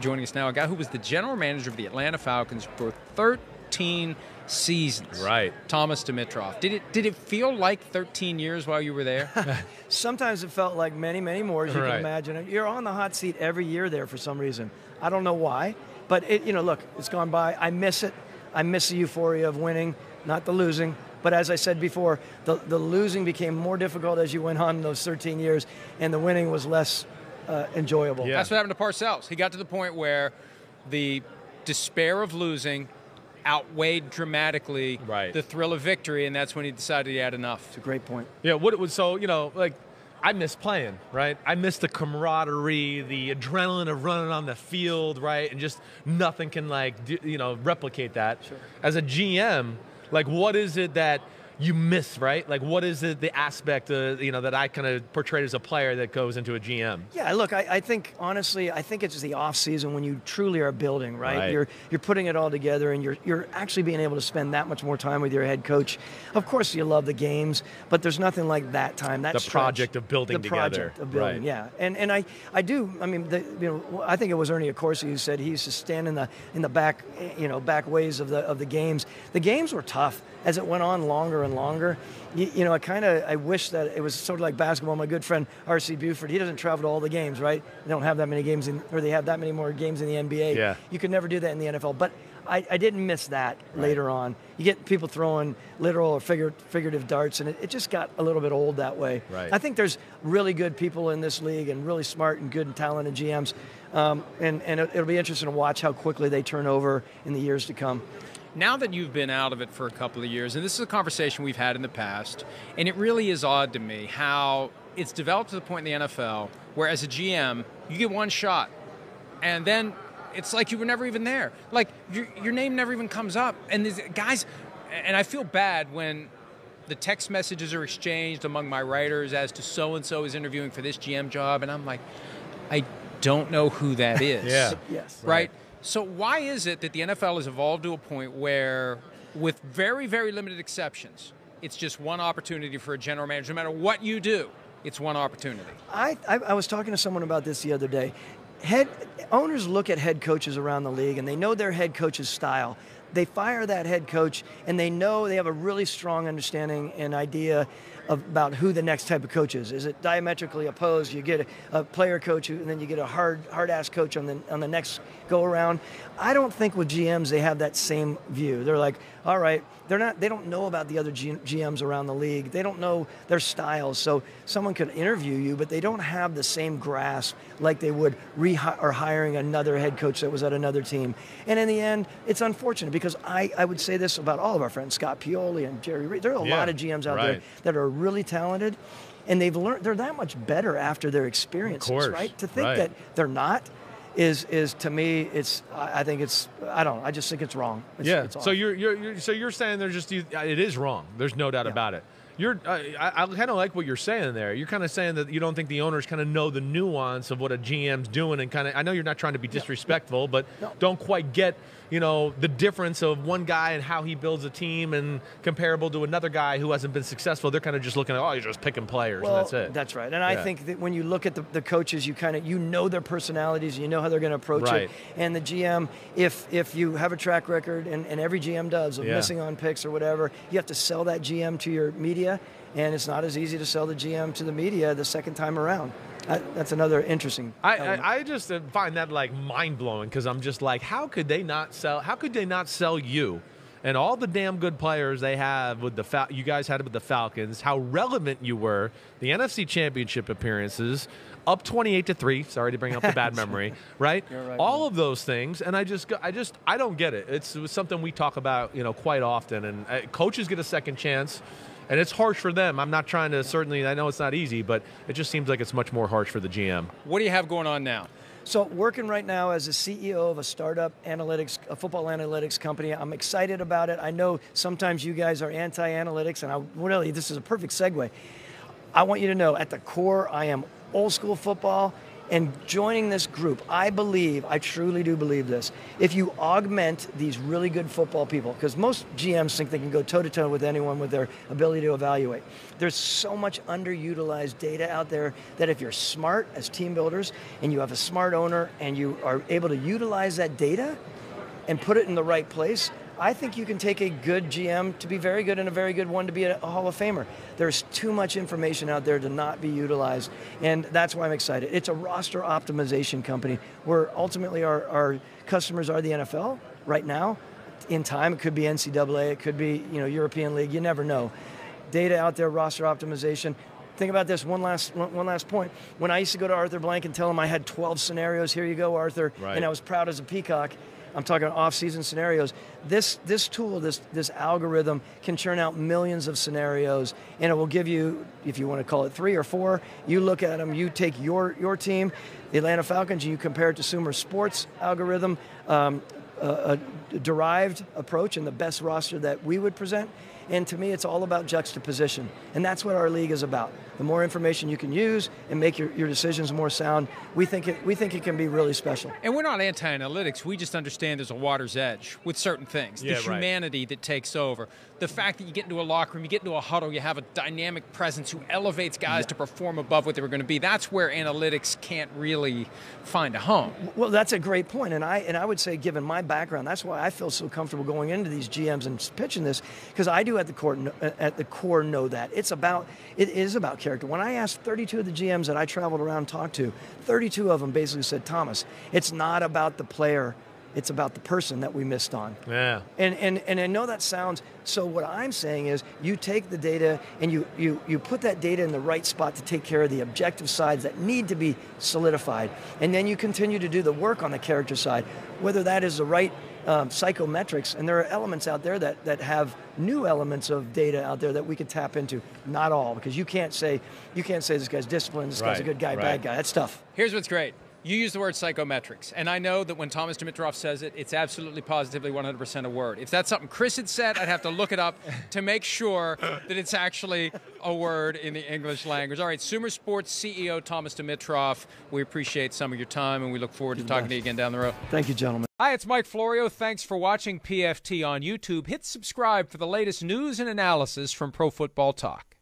Joining us now, a guy who was the general manager of the Atlanta Falcons for 13 seasons. Right. Thomas Dimitroff. Did it did it feel like 13 years while you were there? Sometimes it felt like many, many more, as you Right. can imagine. You're on the hot seat every year there for some reason. I don't know why, but it, you know, look, it's gone by. I miss it. I miss the euphoria of winning, not the losing. But as I said before, the, the losing became more difficult as you went on in those 13 years, and the winning was less uh, enjoyable. Yeah. That's what happened to Parcells. He got to the point where the despair of losing outweighed dramatically Right. the thrill of victory, and that's when he decided he had enough. It's a great point. Yeah, what it was so, you know, like I miss playing, right? I miss the camaraderie, the adrenaline of running on the field, right? And just nothing can like do, you know, replicate that. Sure. As a GM, like what is it that you miss, right? Like what is it the aspect uh, you know that I kind of portrayed as a player that goes into a GM? Yeah, look, I, I think honestly, I think it's the off season when you truly are building, right? Right. You're you're putting it all together, and you're you're actually being able to spend that much more time with your head coach. Of course, you love the games, but there's nothing like that time. That The stretch, project of building the together. project of building, Right. yeah. And and I I do. I mean, the, you know, I think it was Ernie Accorsi who said he used to stand in the in the back, eh, you know, back ways of the of the games. The games were tough as it went on longer and longer. You, you know, I kind of I wish that it was sort of like basketball. My good friend R.C. Buford, he doesn't travel to all the games, right? They don't have that many games in, or they have that many more games in the NBA. Yeah. You could never do that in the NFL, but. I, I didn't miss that later on. You get people throwing literal or figure, figurative darts, and it, it just got a little bit old that way. Right. I think there's really good people in this league and really smart and good and talented GMs. Um, and and it, it'll be interesting to watch how quickly they turn over in the years to come. Now that you've been out of it for a couple of years, and this is a conversation we've had in the past, and it really is odd to me how it's developed to the point in the NFL where, as a GM, you get one shot, and then it's like you were never even there. Like your, your name never even comes up. And these guys, and I feel bad when the text messages are exchanged among my writers as to so and so is interviewing for this GM job, and I'm like, I don't know who that is. Yeah. Yes. Right. So why is it that the NFL has evolved to a point where, with very, very limited exceptions, it's just one opportunity for a general manager. No matter what you do, it's one opportunity. I, I, I was talking to someone about this the other day. Head owners look at head coaches around the league and they know their head coach's style. They fire that head coach and they know they have a really strong understanding and idea of, about who the next type of coach is. Is it diametrically opposed? You get a, a player coach and then you get a hard hard ass coach on the on the next go around. I don't think with GMs they have that same view. They're like, all right, they're not they don't know about the other G- GMs around the league. They don't know their styles. So someone could interview you, but they don't have the same grasp like they would re or hiring another head coach that was at another team. And in the end, it's unfortunate because I, I would say this about all of our friends, Scott Pioli and Jerry Reese. There are a Yeah, lot of GMs out there that are really talented. And they've learned they're that much better after their experiences, course, right? To think right. that they're not is is to me it's I think it's I don't know, I just think it's wrong. It's, yeah. it's so you're, you're you're so you're saying there's just it is wrong. There's no doubt Yeah. about it. You're I, I kind of like what you're saying there. You're kind of saying that you don't think the owners kind of know the nuance of what a GM's doing and kind of I know you're not trying to be disrespectful, but No. don't quite get you know the difference of one guy and how he builds a team and comparable to another guy who hasn't been successful. They're kind of just looking at oh you're just picking players well, and that's it. That's right. And I think that when you look at the, the coaches, you kind of you know their personalities, you know how they're going to approach Right. it. And the GM, if if you have a track record, and, and every GM does of Yeah. missing on picks or whatever, you have to sell that GM to your media, and it's not as easy to sell the GM to the media the second time around. That, that's another interesting. I. I, I just find that like mind blowing because I'm just like, how could they not sell? How could they not sell you? And all the damn good players they have with the Fal- you guys had with the Falcons, how relevant you were, the NFC Championship appearances, up 28 to 3, sorry to bring up the bad memory, right? Right, all of those things and I just I just I don't get it. It's, it was something we talk about, you know, quite often and uh, coaches get a second chance. And it's harsh for them. I'm not trying to certainly. I know it's not easy, but it just seems like it's much more harsh for the GM. What do you have going on now? So, working right now as a CEO of a startup analytics, a football analytics company, I'm excited about it. I know sometimes you guys are anti-analytics, and I really this is a perfect segue. I want you to know, at the core, I am old school football, And joining this group, I believe, I truly do believe this. If you augment these really good football people, because most GMs think they can go toe to toe with anyone with their ability to evaluate. There's so much underutilized data out there that if you're smart as team builders and you have a smart owner and you are able to utilize that data and put it in the right place, I think you can take a good GM to be very good and a very good one to be a, a, Hall of Famer. There's too much information out there to not be utilized, and that's why I'm excited. It's a roster optimization company where ultimately our, our customers are the NFL right now. In time, it could be NCAA, it could be you know European League. You never know. Data out there, roster optimization. Think about this. One last one last point. When I used to go to Arthur Blank and tell him I had 12 scenarios, here you go, Arthur, right. and I was proud as a peacock I'm talking off-season scenarios. This this tool, this this algorithm can churn out millions of scenarios, and it will give you, if you want to call it three or four, you look at them, you take your your team, the Atlanta Falcons, and you compare it to Sumer Sports algorithm, um, a, a derived approach, and the best roster that we would present. And to me, it's all about juxtaposition. And that's what our league is about. The more information you can use and make your, your decisions more sound, we think, it, we think it can be really special. And we're not anti analytics. We just understand there's a water's edge with certain things. Yeah, the humanity right. that takes over. The fact that you get into a locker room, you get into a huddle, you have a dynamic presence who elevates guys yeah. to perform above what they were going to be. That's where analytics can't really find a home. Well, that's a great point. And I, and I would say, given my background, that's why I feel so comfortable going into these GMs and pitching this, because I do at the core uh, at the core know that it's about it is about character. When I asked 32 of the GMs that I traveled around and talked to, 32 of them basically said, "Thomas, it's not about the player." It's about the person that we missed on. Yeah. And, and, and I know that sounds, so what I'm saying is you take the data and you, you, you put that data in the right spot to take care of the objective sides that need to be solidified. And then you continue to do the work on the character side, whether that is the right um, psychometrics, and there are elements out there that, that have new elements of data out there that we could tap into. Not all, because you can't say you can't say this guy's disciplined, this right, guy's a good guy, right. bad guy. That's tough. Here's what's great. You use the word psychometrics, and I know that when Thomas Dimitroff says it, it's absolutely positively 100% a word. If that's something Chris had said, I'd have to look it up to make sure that it's actually a word in the English language. All right, Sumer Sports CEO Thomas Dimitroff, we appreciate some of your time, and we look forward to talking to you again down the road. Thank you, gentlemen. Hi, it's Mike Florio. Thanks for watching PFT on YouTube. Hit subscribe for the latest news and analysis from Pro Football Talk.